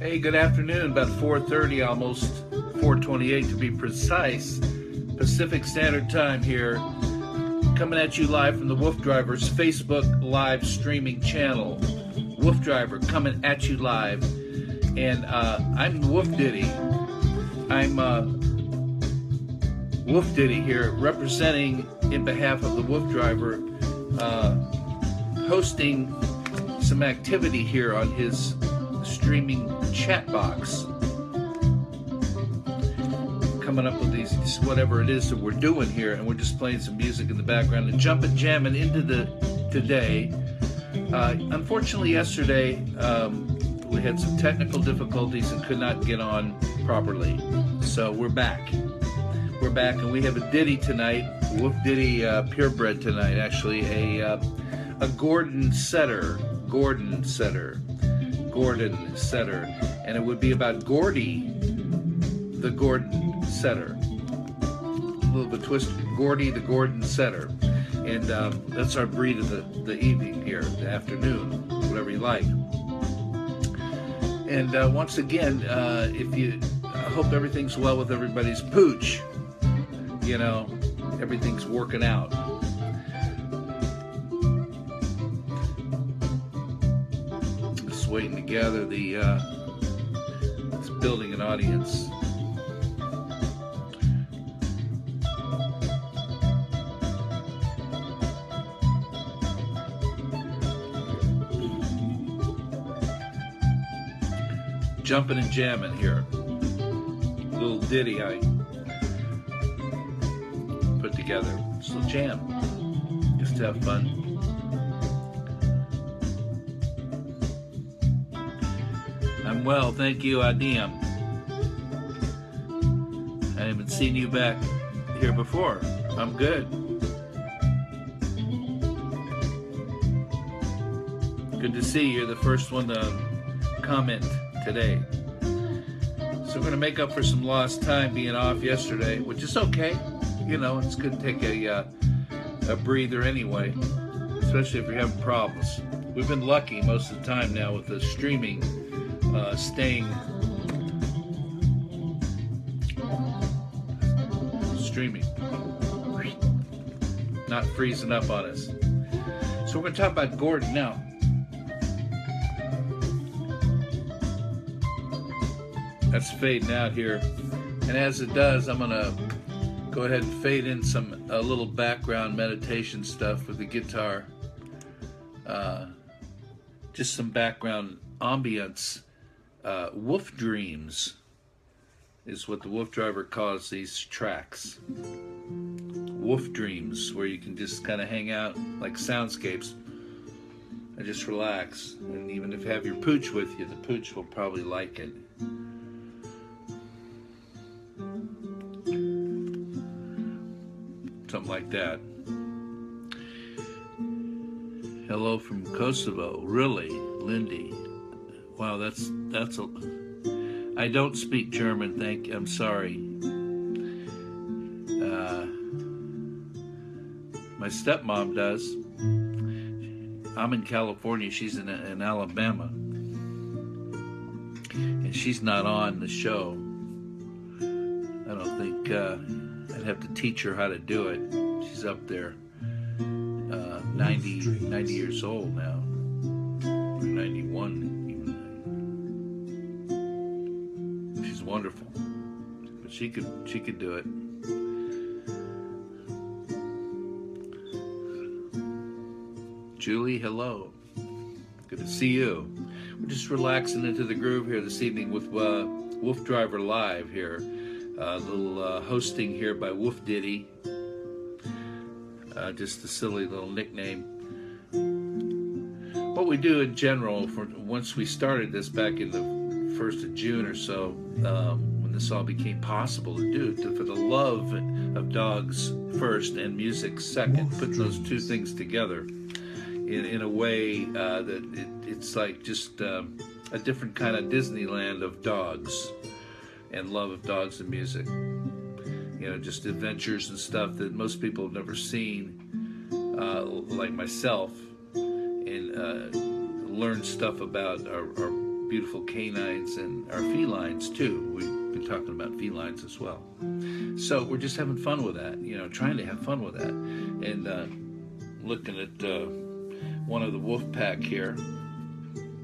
Hey, good afternoon. About 4:30, almost 4:28 to be precise, Pacific Standard Time here. Coming at you live from the WooF Drivers Facebook live streaming channel. WooF Driver coming at you live, and uh, I'm WooF Ditty. I'm uh, WooF Ditty here, representing in behalf of the WooF Driver, uh, hosting some activity here on his streaming chat box. Coming up with these, whatever it is that we're doing here, and we're just playing some music in the background and jumping, jamming into the today. Uh, unfortunately, yesterday um, we had some technical difficulties and could not get on properly. So we're back. We're back, and we have a ditty tonight. WooF Ditty uh, purebred tonight, actually. A, uh, a Gordon setter. Gordon setter. Gordon setter. And it would be about Gordy, the Gordon setter. A little bit twisted. Gordy, the Gordon setter. And um, that's our breed of the, the evening here, the afternoon, whatever you like. And uh, once again, uh, if you, I hope everything's well with everybody's pooch. You know, everything's working out. Waiting to gather the, uh, it's building an audience. Jumping and jamming here. Little ditty I put together. A jam. Just to have fun. Well, thank you, Adiam. I haven't seen you back here before. I'm good. Good to see you. You're the first one to comment today. So we're going to make up for some lost time being off yesterday, which is okay. You know, it's good to take a, uh, a breather anyway, especially if you're having problems. We've been lucky most of the time now with the streaming uh, staying streaming, not freezing up on us. So we're going to talk about Gordon now. That's fading out here. And as it does, I'm going to go ahead and fade in some a little background meditation stuff with the guitar. Uh, just some background ambience. Uh, wolf dreams is what the woof driver calls these tracks. Wolf dreams, where you can just kind of hang out like soundscapes and just relax. And even if you have your pooch with you, the pooch will probably like it. Something like that. Hello from Kosovo. Really, Lindy. Wow, that's that's a. I don't speak German. Thank. I'm sorry. Uh, my stepmom does. I'm in California. She's in, in Alabama, and she's not on the show. I don't think uh, I'd have to teach her how to do it. She's up there, uh, 90, 90 years old now, she could she could do it. Julie, hello. Good to see you. We're just relaxing into the groove here this evening with uh, WooF Driver Live here. A uh, little uh, hosting here by WooF Ditty. Uh, just a silly little nickname. What we do in general, for once we started this back in the first of June or so, um, when this all became possible to do, to, for the love of dogs first and music second, put those two things together in, in a way uh, that it, it's like just um, a different kind of Disneyland of dogs and love of dogs and music. You know, just adventures and stuff that most people have never seen, uh, like myself, and uh, learn stuff about our, our beautiful canines and our felines too. We've been talking about felines as well. So we're just having fun with that, you know, trying to have fun with that, and uh, looking at uh, one of the wolf pack here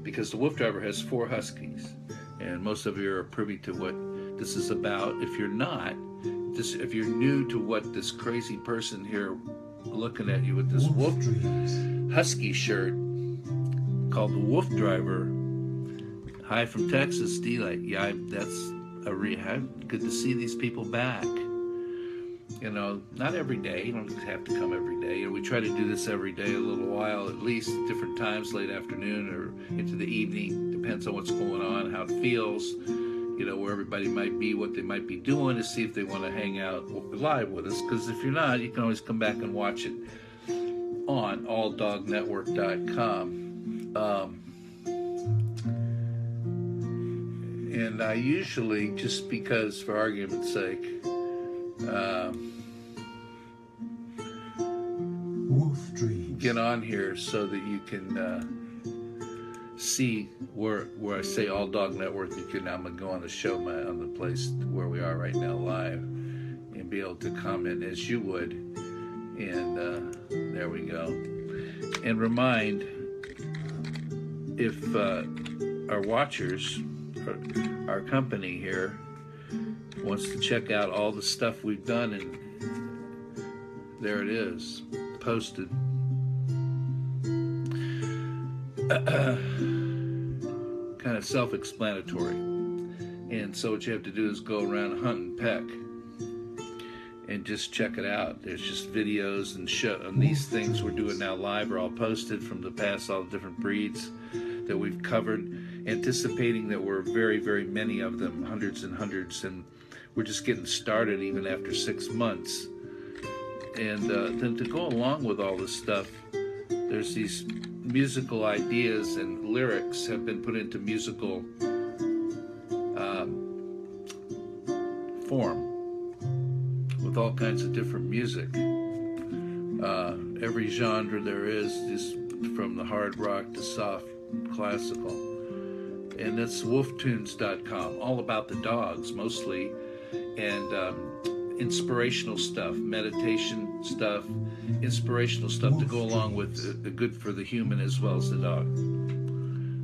because the woof driver has four huskies, and most of you are privy to what this is about. If you're not, this if you're new to what this crazy person here looking at you with this wolf, wolf husky shirt called the WooF Driver. Hi from Texas, D-Light. Yeah, that's a rehab. Good to see these people back. You know, not every day. You don't have to come every day. We try to do this every day, a little while, at least different times, late afternoon or into the evening. Depends on what's going on, how it feels. You know, where everybody might be, what they might be doing, to see if they want to hang out live with us. Because if you're not, you can always come back and watch it on alldognetwork.com. Um, and I usually, just because, for argument's sake, um, get on here so that you can uh, see where where I say All Dog Network. You can I'm gonna go on the show my on the place where we are right now live and be able to comment as you would. And uh, there we go. And remind if uh, our watchers, our, company here, wants to check out all the stuff we've done, and there it is, posted. kind of self explanatory. And so, what you have to do is go around hunt and peck and just check it out. There's just videos and show and these things we're doing now live are all posted from the past, all the different breeds that we've covered, anticipating that we're very, very many of them, hundreds and hundreds, and we're just getting started even after six months. And uh, then to go along with all this stuff, there's these musical ideas and lyrics have been put into musical um, form with all kinds of different music. Uh, every genre there is, just from the hard rock to soft classical. And that's wolftunes.com, all about the dogs mostly, and um, inspirational stuff, meditation stuff, inspirational stuff to go along with the, good for the human as well as the dog.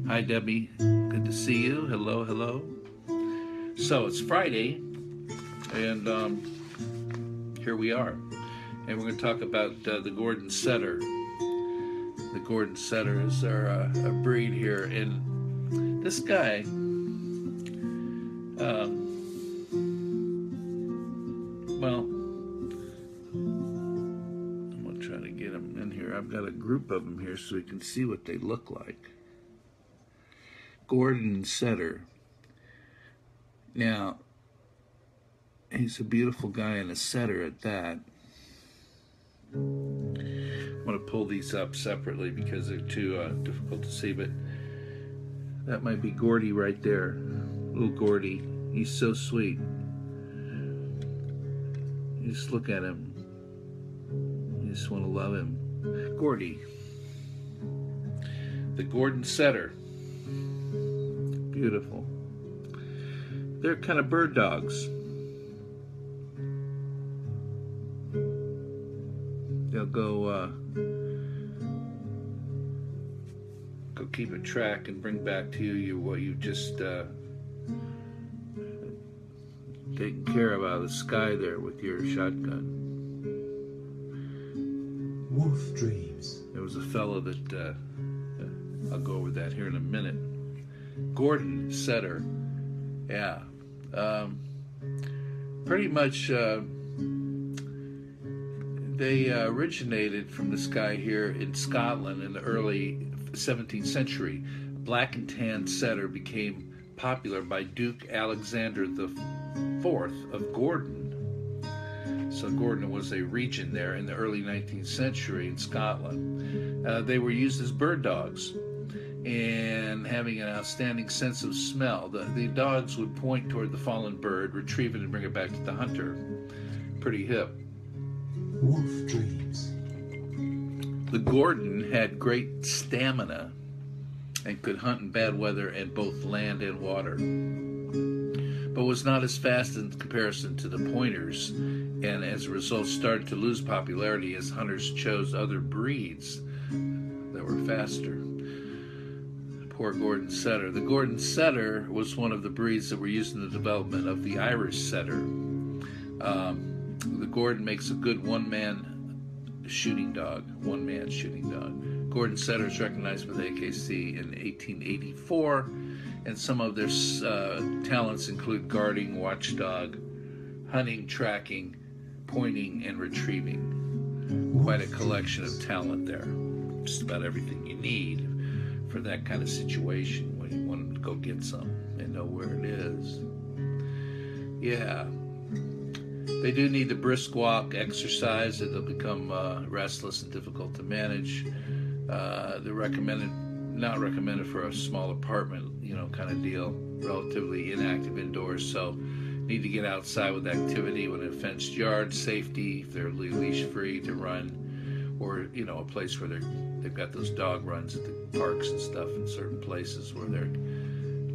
Hi, Debbie. Good to see you. Hello, hello. So it's Friday, and um, here we are. And we're going to talk about uh, the Gordon Setter the Gordon Setter is our uh, a breed here, and this guy. Um, well, I'm gonna try to get him in here. I've got a group of them here so we can see what they look like. Gordon Setter. Now, he's a beautiful guy and a setter at that. I'm going to pull these up separately because they're too uh, difficult to see, but that might be Gordy right there. Little Gordy. He's so sweet. You just look at him. You just want to love him. Gordy. The Gordon Setter. Beautiful. They're kind of bird dogs. They'll go uh, keep a track and bring back to you what you just uh, taken care of out of the sky there with your shotgun. Wolf dreams. There was a fellow that uh, I'll go over that here in a minute. Gordon Setter, yeah, um, pretty much. Uh, they uh, originated from this guy here in Scotland in the early 17th century. Black and tan setter became popular by Duke Alexander IV of Gordon. So Gordon was a region there in the early 19th century in Scotland. Uh, they were used as bird dogs and having an outstanding sense of smell. The, the dogs would point toward the fallen bird, retrieve it, and bring it back to the hunter. Pretty hip. Wolf dreams. The Gordon had great stamina and could hunt in bad weather and both land and water. But was not as fast in comparison to the pointers, and as a result started to lose popularity as hunters chose other breeds that were faster. Poor Gordon Setter. The Gordon Setter was one of the breeds that were used in the development of the Irish Setter. Um, the Gordon makes a good one man shooting dog, one man shooting dog. Gordon Setter is recognized the AKC in 1884, and some of their uh, talents include guarding, watchdog, hunting, tracking, pointing, and retrieving. Quite a collection of talent there. Just about everything you need for that kind of situation when you want to go get some and know where it is. Yeah. They do need the brisk walk, exercise, or they'll become uh, restless and difficult to manage. Uh, they're recommended, not recommended for a small apartment, you know, kind of deal. Relatively inactive indoors, so need to get outside with activity in a fenced yard, safety if they're leash free to run, or you know, a place where they're they've got those dog runs at the parks and stuff in certain places where they're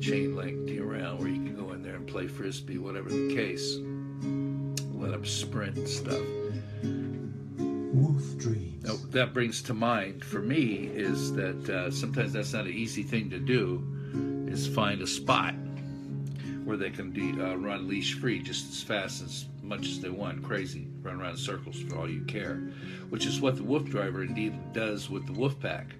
chain linked around where you can go in there and play frisbee, whatever the case. Let them sprint and stuff. Wolf dreams. Now, that brings to mind for me is that uh, sometimes that's not an easy thing to do, is find a spot where they can de- uh, run leash free just as fast as much as they want, crazy, run around in circles for all you care, which is what the woof driver indeed does with the wolf pack.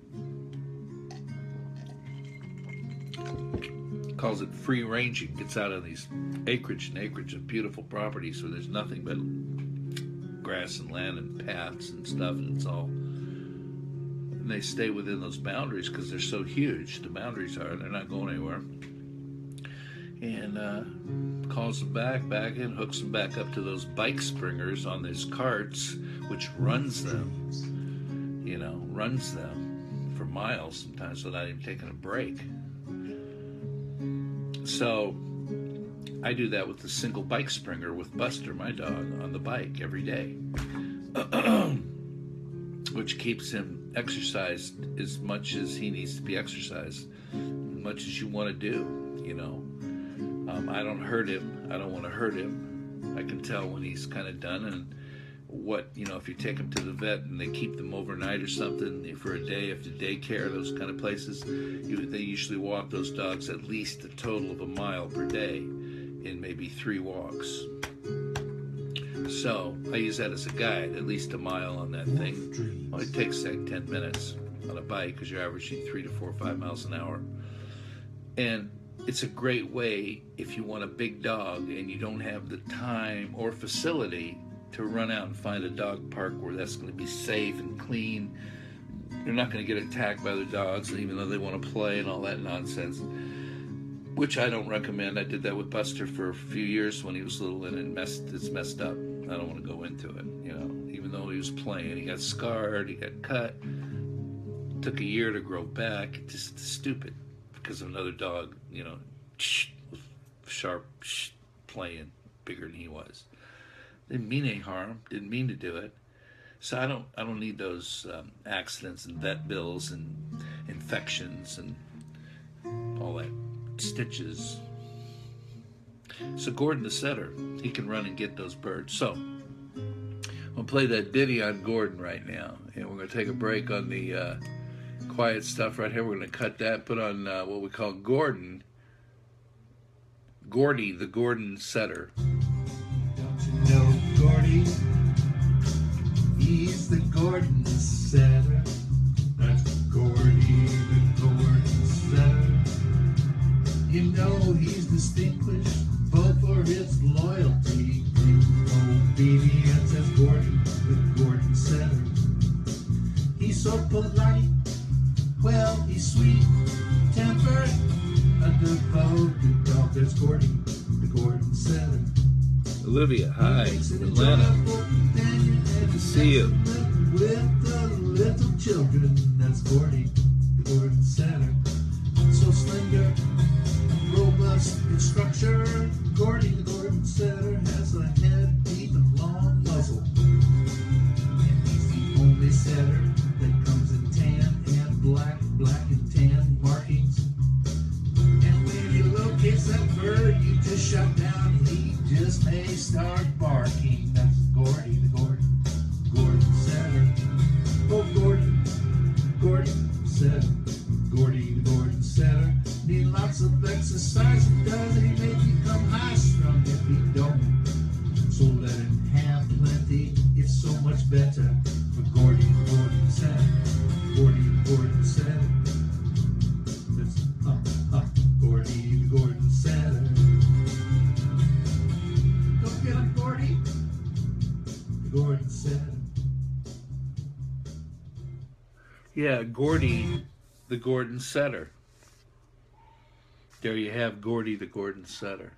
Calls it free ranging, gets out on these acreage and acreage of beautiful properties where there's nothing but grass and land and paths and stuff, and it's all. And they stay within those boundaries because they're so huge. The boundaries are, they're not going anywhere. And uh, calls them back, back in, hooks them back up to those bike springers on these carts, which runs them, you know, runs them for miles sometimes without even taking a break. So I do that with the single bike springer with Buster, my dog, on the bike every day, which keeps him exercised as much as he needs to be exercised, as much as you want to do, you know. Um, I don't hurt him. I don't want to hurt him. I can tell when he's kind of done and what, you know, if you take them to the vet and they keep them overnight or something for a day after daycare, those kind of places, you, they usually walk those dogs at least a total of a mile per day in maybe three walks. So I use that as a guide, at least a mile on that thing. Well, it takes like 10 minutes on a bike because you're averaging three to four or five miles an hour. And it's a great way if you want a big dog and you don't have the time or facility to run out and find a dog park where that's going to be safe and clean. You're not going to get attacked by other dogs, even though they want to play and all that nonsense which I don't recommend. I did that with Buster for a few years when he was little, and it messed. It's messed up. I don't want to go into it. You know, even though he was playing, he got scarred, he got cut. Took a year to grow back. Just stupid because of another dog. You know, sharp playing bigger than he was. Didn't mean any harm. Didn't mean to do it. So I don't. I don't need those um, accidents and vet bills and infections and all that stitches. So Gordon the setter, he can run and get those birds. So I'm gonna play that ditty on Gordon right now, and we're gonna take a break on the uh, quiet stuff right here. We're gonna cut that, put on uh, what we call Gordon, Gordy the Gordon setter. Gordon setter. That's Gordy, the Gordon setter. You know he's distinguished both for his loyalty and obedience as Gordon, the Gordon setter. He's so polite, well, he's sweet tempered, a devoted dog. That's Gordy, the Gordon setter. Olivia, hi, Atlanta. Gordon Setter. Gordy Gordon Setter. Gordy, the Gordon Setter. There you have Gordy, the Gordon Setter.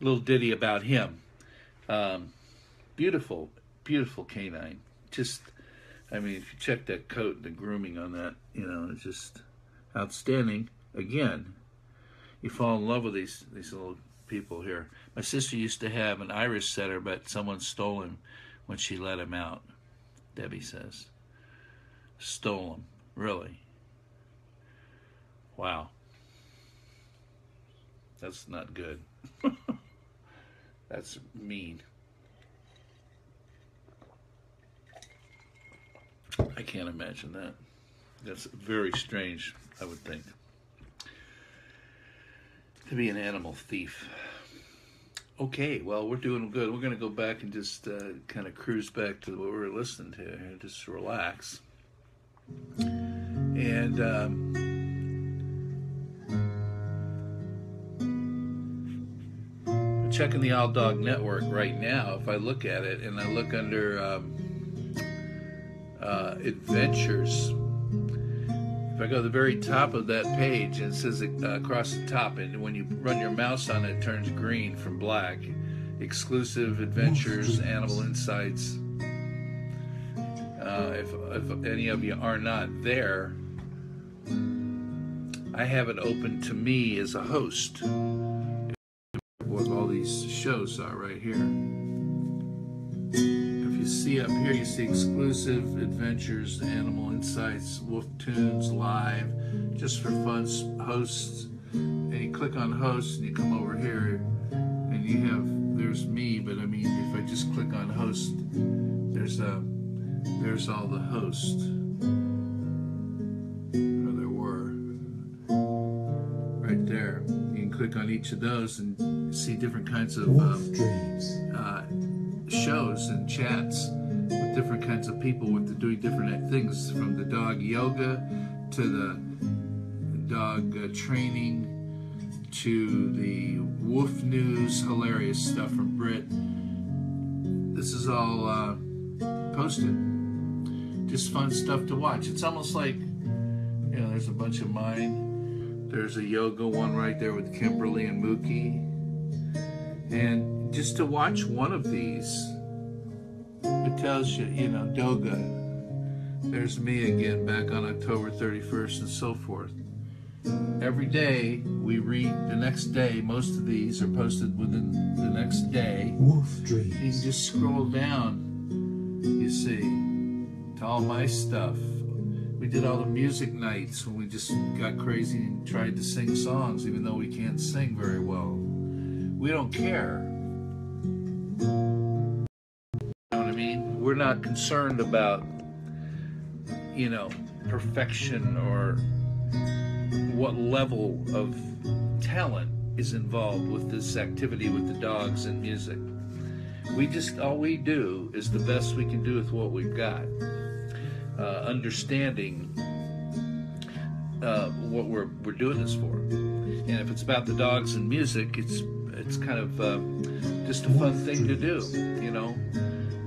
Little ditty about him. Um, beautiful, beautiful canine. Just, I mean, if you check that coat and the grooming on that, you know, it's just outstanding. Again, you fall in love with these these little people here. My sister used to have an Irish setter, but someone stole him when she let him out. Debbie says stole him. Really? Wow. That's not good. That's mean. I can't imagine that. That's very strange, I would think. To be an animal thief. Okay, well, we're doing good. We're going to go back and just uh, kind of cruise back to what we were listening to here, just relax. And um, checking the All Dog Network right now. If I look at it and I look under um, uh, Adventures, if I go to the very top of that page, and it says uh, across the top, and when you run your mouse on it, it turns green from black. Exclusive Adventures, Animal Insights. Uh, if, if any of you are not there, I have it open to me as a host. What all these shows are right here. If you see up here, you see exclusive adventures, animal insights, wolf tunes, live, just for fun hosts. And you click on hosts and you come over here and you have, there's me, but I mean, if I just click on host, there's a, there's all the hosts. Or there were. Right there. You can click on each of those and see different kinds of um, uh, shows and chats with different kinds of people with doing different things from the dog yoga to the dog uh, training to the wolf news hilarious stuff from Brit. This is all uh, posted. Just fun stuff to watch. It's almost like, you know, there's a bunch of mine. There's a yoga one right there with Kimberly and Mookie. And just to watch one of these, it tells you, you know, Doga. There's me again back on October 31st and so forth. Every day we read the next day, most of these are posted within the next day. Wolf dreams. You can just scroll down, you see, to all my stuff. We did all the music nights when we just got crazy and tried to sing songs, even though we can't sing very well. We don't care. You know what I mean? We're not concerned about, you know, perfection or what level of talent is involved with this activity with the dogs and music. We just, all we do is the best we can do with what we've got. Uh, understanding uh, what we're, we're doing this for. And if it's about the dogs and music, it's, it's kind of uh, just a fun thing to do, you know?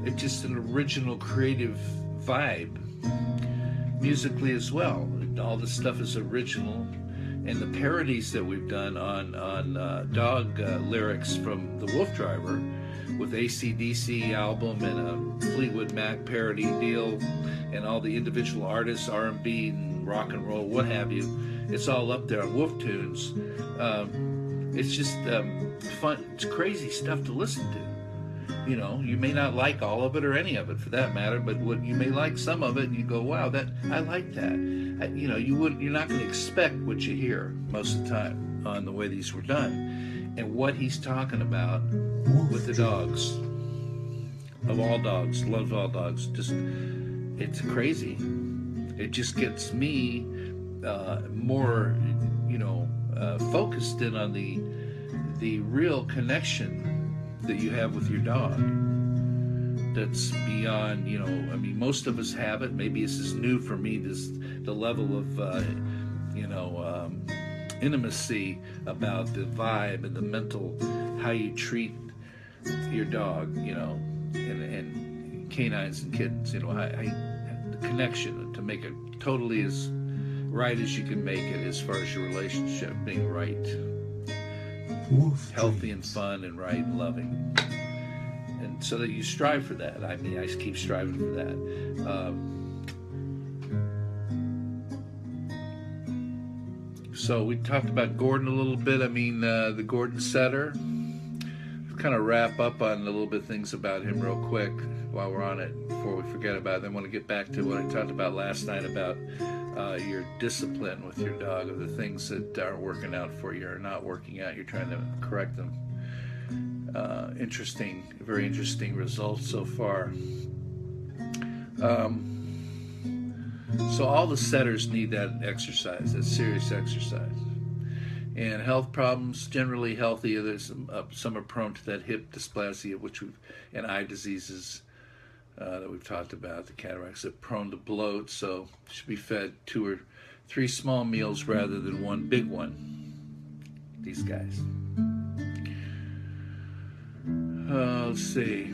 It's just an original creative vibe musically as well. All this stuff is original, and the parodies that we've done on on uh, dog uh, lyrics from the WooF Driver, with ACDC album and a Fleetwood Mac parody deal, and all the individual artists, R&B and rock and roll, what have you. It's all up there on Wolf Tunes. Um, it's just um, fun. It's crazy stuff to listen to you know you may not like all of it or any of it for that matter but what you may like some of it and you go wow that i like that I, you know you wouldn't, you're not going to expect what you hear most of the time on the way these were done and what he's talking about with the dogs. Of all dogs, love all dogs. Just it's crazy. It just gets me uh, more, you know, uh, focused in on the the real connection that you have with your dog. That's beyond, you know. I mean, most of us have it. Maybe this is new for me. This the level of, uh, you know, um, intimacy about the vibe and the mental, how you treat your dog, you know, and, and canines and kittens, you know, how, how, the connection to make it totally as right as you can make it as far as your relationship being right, Wolf healthy and fun and right and loving. And so that you strive for that. I mean, I keep striving for that. Um, so we talked about Gordon a little bit. I mean, uh, the Gordon setter. Kind of wrap up on a little bit things about him real quick while we're on it before we forget about it. Then want to get back to what I talked about last night about uh, your discipline with your dog, of the things that aren't working out for you or not working out. You're trying to correct them. Uh, interesting, very interesting results so far. Um, so all the setters need that exercise, that serious exercise. And health problems, generally healthy. There's some, uh, some are prone to that hip dysplasia, which we've, and eye diseases uh, that we've talked about. The cataracts are prone to bloat, so should be fed two or three small meals rather than one big one. These guys. Uh, let's see.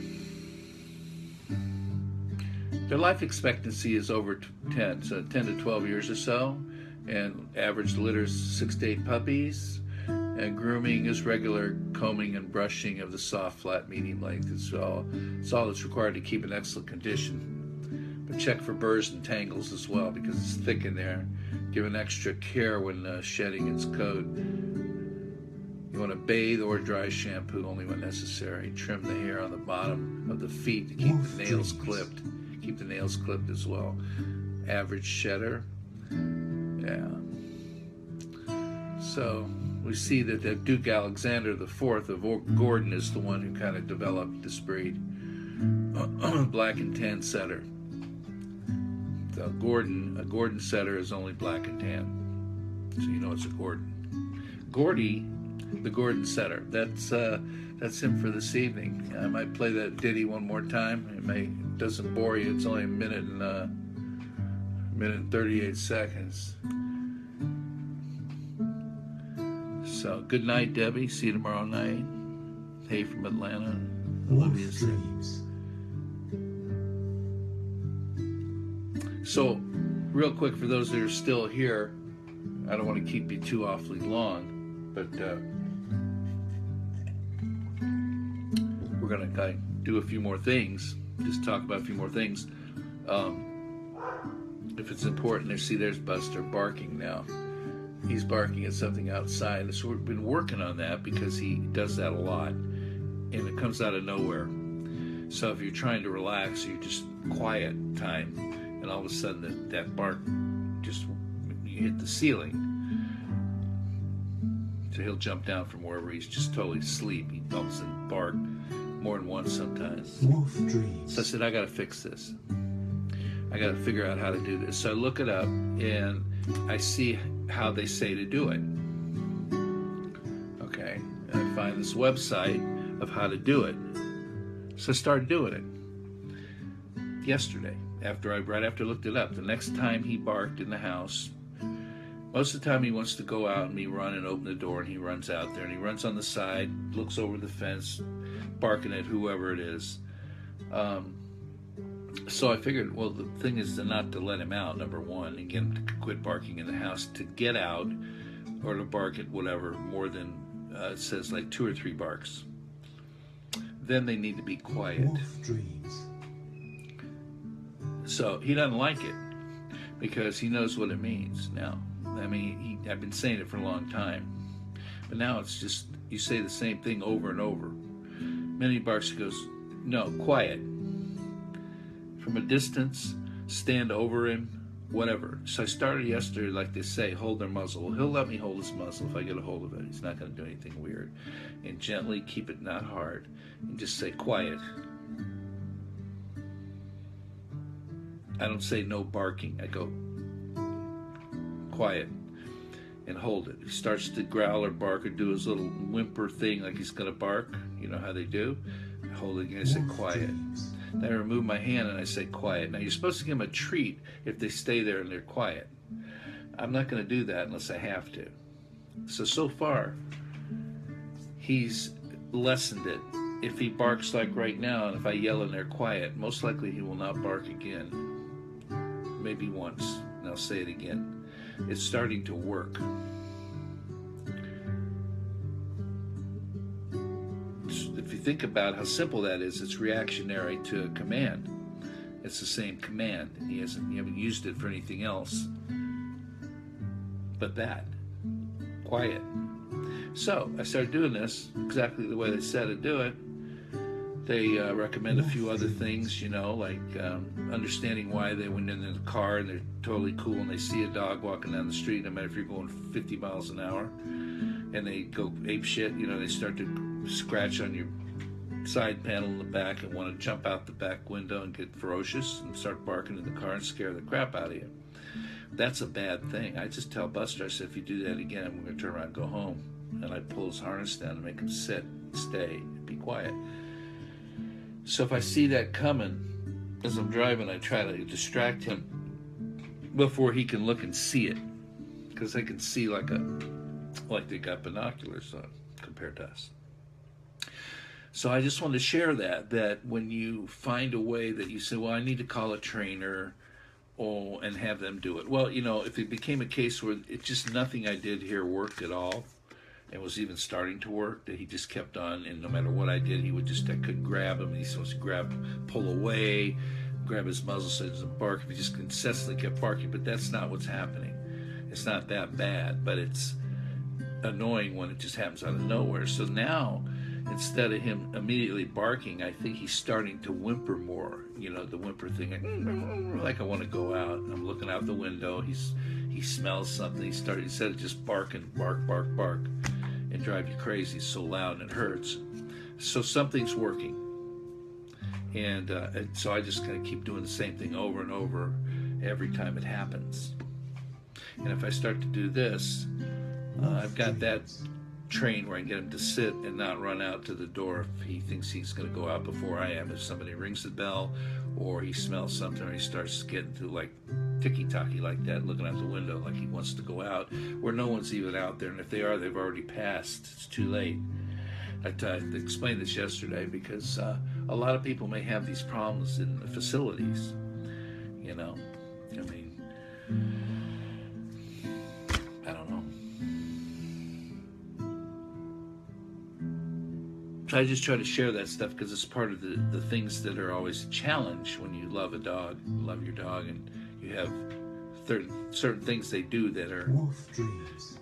Their life expectancy is over 10, so 10 to 12 years or so, and average litters six to eight puppies. And grooming is regular combing and brushing of the soft, flat, medium length. It's all, it's all that's required to keep in excellent condition. But check for burrs and tangles as well because it's thick in there. Give an extra care when uh, shedding its coat. You want to bathe or dry shampoo only when necessary. Trim the hair on the bottom of the feet to keep the nails clipped. Keep the nails clipped as well. Average shedder. Yeah. So we see that the Duke Alexander IV of Gordon is the one who kind of developed this breed. black and tan setter. The Gordon, a Gordon setter is only black and tan. So you know it's a Gordon. Gordy the Gordon Setter. That's uh, that's him for this evening. I might play that ditty one more time. It may doesn't bore you. It's only a minute and uh, minute and thirty eight seconds. So good night, Debbie. See you tomorrow night. Hey from Atlanta. Wolf Love you. dreams. So, real quick for those that are still here, I don't want to keep you too awfully long, but uh, we're going to kind of do a few more things, just talk about a few more things. Um, if it's important, there, see, there's Buster barking now. He's barking at something outside. So we've been working on that because he does that a lot, and it comes out of nowhere. So if you're trying to relax, you just quiet time, and all of a sudden that, that bark just you hit the ceiling. So he'll jump down from wherever he's just totally asleep. He all and bark more than once sometimes. Wolf dreams. So I said, I got to fix this. I got to figure out how to do this. So I look it up and I see how they say to do it. Okay. And I find this website of how to do it. So I started doing it yesterday. After I right after I looked it up, the next time he barked in the house, most of the time he wants to go out and me run and open the door, and he runs out there and he runs on the side, looks over the fence, barking at whoever it is. Um, so I figured, well, the thing is to not to let him out. Number one, and get him to quit barking in the house. To get out, or to bark at whatever more than uh, it says like two or three barks. Then they need to be quiet. Wolf dreams. So he doesn't like it because he knows what it means now. I mean, he, I've been saying it for a long time, but now it's just you say the same thing over and over. Many barks he goes, "No, quiet." From a distance, stand over him whatever. So I started yesterday, like they say, hold their muzzle. Well, he'll let me hold his muzzle if I get a hold of it. He's not going to do anything weird. And gently keep it not hard. And just say, quiet. I don't say no barking. I go, quiet and hold it. He starts to growl or bark or do his little whimper thing like he's going to bark. You know how they do? I hold it. I say, quiet. I remove my hand and I say, quiet. Now, you're supposed to give them a treat if they stay there and they're quiet. I'm not going to do that unless I have to. So, so far, he's lessened it. If he barks like right now, and if I yell and they're quiet, most likely he will not bark again. Maybe once, and I'll say it again. It's starting to work. Think about how simple that is, it's reactionary to a command. It's the same command. He hasn't you haven't used it for anything else but that. Quiet. So I started doing this exactly the way they said to do it. They uh, recommend a few other things, you know, like um, understanding why they went in the car and they're totally cool and they see a dog walking down the street, no matter if you're going 50 miles an hour, and they go ape shit, you know, they start to scratch on your side panel in the back and want to jump out the back window and get ferocious and start barking in the car and scare the crap out of you. That's a bad thing. I just tell Buster, I said, if you do that again, I'm going to turn around and go home. And I pull his harness down and make him sit, stay, be quiet. So if I see that coming as I'm driving, I try to distract him before he can look and see it, because they can see like a like they got binoculars on compared to us. So I just wanted to share that that when you find a way that you say, well, I need to call a trainer. Oh, and have them do it. Well, you know, if it became a case where it just nothing I did here worked at all, and was even starting to work that he just kept on and no matter what I did he would just I couldn't grab him and he's supposed to grab pull away grab his muzzle so he doesn't bark he just incessantly kept barking but that's not what's happening it's not that bad but it's annoying when it just happens out of nowhere so now instead of him immediately barking I think he's starting to whimper more you know the whimper thing like I want to go out I'm looking out the window he's he smells something he started instead of just barking bark bark bark and drive you crazy. So loud and it hurts. So something's working. And, uh, and so I just kind of keep doing the same thing over and over every time it happens. And if I start to do this, uh, I've got that train where I can get him to sit and not run out to the door if he thinks he's going to go out before I am. If somebody rings the bell or he smells something or he starts getting to like ticky tacky like that, looking out the window like he wants to go out, where no one's even out there. And if they are, they've already passed. It's too late. I, I explained this yesterday because uh, a lot of people may have these problems in the facilities. You know, I mean, So I just try to share that stuff because it's part of the, the things that are always a challenge when you love a dog, love your dog, and you have certain, certain things they do that are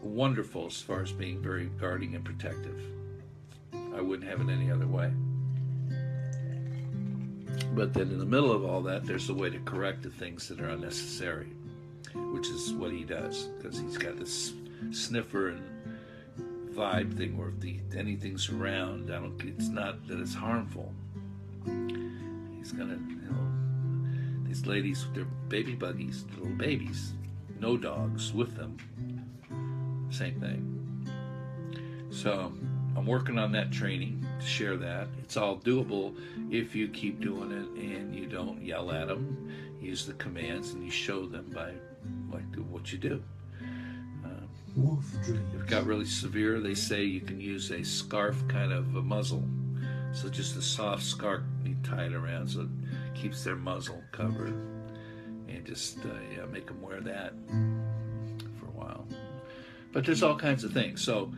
wonderful as far as being very guarding and protective. I wouldn't have it any other way. But then in the middle of all that, there's a way to correct the things that are unnecessary, which is what he does because he's got this sniffer and vibe thing or if the, anything's around, I don't. It's not that it's harmful. He's gonna, you know, these ladies with their baby buggies, little babies, no dogs with them. Same thing. So I'm working on that training to share that. It's all doable if you keep doing it and you don't yell at them. Use the commands and you show them by like what you do. If it got really severe, they say you can use a scarf kind of a muzzle. So just a soft scarf you tie it around so it keeps their muzzle covered. And just uh, yeah, make them wear that for a while. But there's all kinds of things. So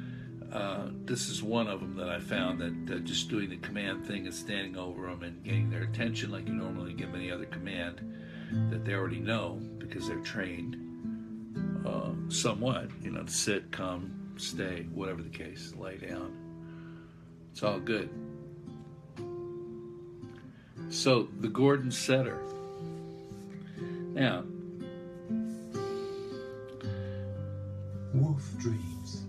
uh, this is one of them that I found that uh, just doing the command thing and standing over them and getting their attention like you normally give any other command that they already know because they're trained somewhat, you know, sit, come, stay, whatever the case, lay down. It's all good. So the Gordon setter. Now, Wolf Dreams.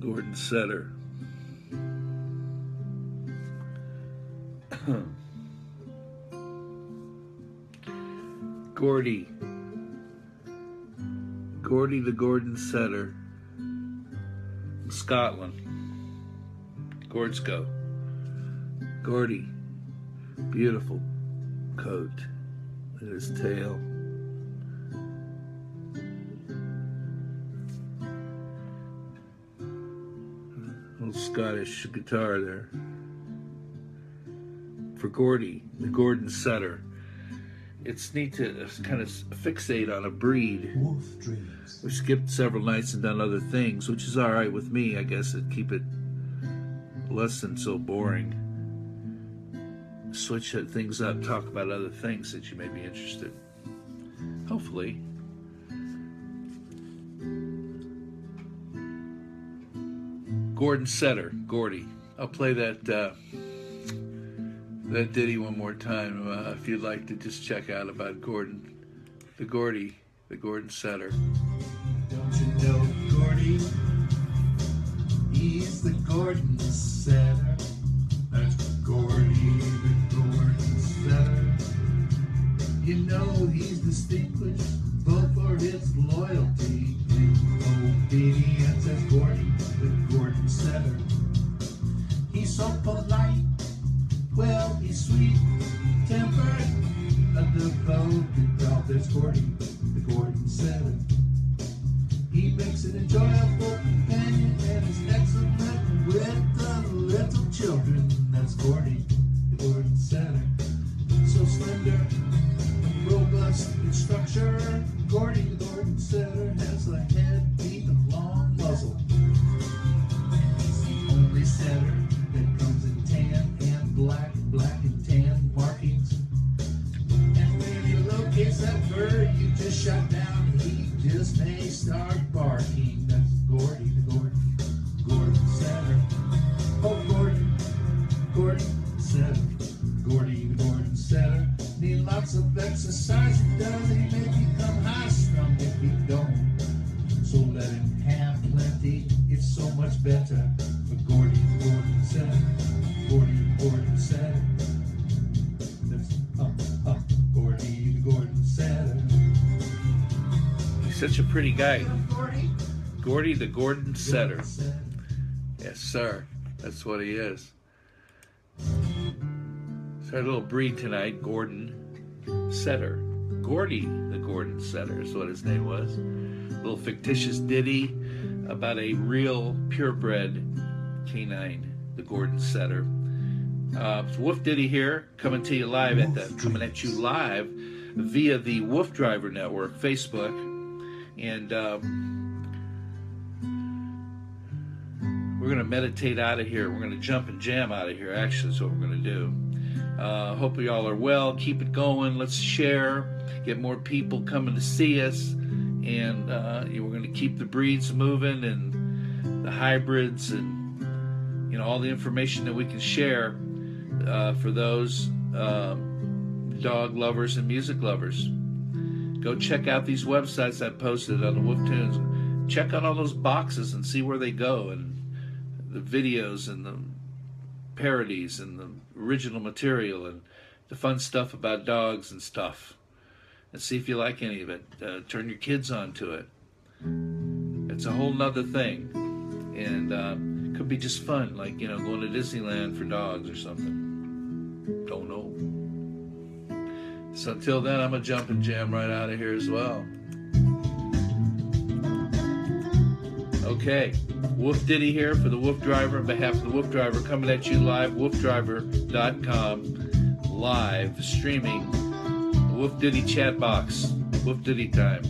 Gordon Setter. Gordy. Gordy the Gordon Setter. Scotland. Gordsco. Gordy. Beautiful coat. And his tail. Little Scottish guitar there. For Gordy, the Gordon Setter. It's neat to kind of fixate on a breed. Wolf Dreams. We skipped several nights and done other things, which is all right with me, I guess. It keep it less than so boring. Switch things up, talk about other things that you may be interested. Hopefully. Gordon Setter, Gordy. I'll play that uh, that ditty one more time uh, if you'd like to just check out about Gordon, the Gordy, the Gordon Setter. Don't you know Gordy? He's the Gordon Setter. That's Gordy, the Gordon Setter. You know he's distinguished both for his loyalty and obedience such a pretty guy. Gordy, the Gordon Setter. Yes, sir. That's what he is. So our little breed tonight, Gordon Setter. Gordy the Gordon Setter is what his name was. A little fictitious ditty about a real purebred canine, the Gordon Setter. Uh, it's WooF Ditty here, coming to you live at the coming at you live via the WooF Driver Network Facebook, and um, we're gonna meditate out of here. We're gonna jump and jam out of here. Actually, is what we're gonna do. Uh, hope you all are well. Keep it going. Let's share. Get more people coming to see us, and uh, we're gonna keep the breeds moving and the hybrids and you know all the information that we can share uh, for those um, dog lovers and music lovers. Go check out these websites I posted on the WooF Tunes. Check out all those boxes and see where they go and the videos and the parodies and the original material and the fun stuff about dogs and stuff. And see if you like any of it. Uh, turn your kids on to it. It's a whole nother thing. And uh, could be just fun, like, you know, going to Disneyland for dogs or something. Don't know. So until then, I'm going to jump and jam right out of here as well. Okay, WooF Ditty here for the WooF Driver on behalf of the WooF Driver coming at you live, woofdriver.com, live streaming, WooF Ditty chat box, WooF Ditty time.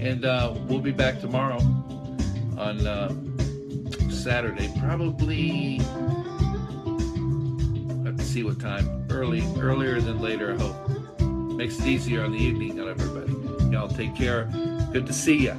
And uh, we'll be back tomorrow on uh, Saturday, probably, I have to see what time, early, earlier than later, I hope. Makes it easier on the evening on everybody. Y'all take care. Good to see ya.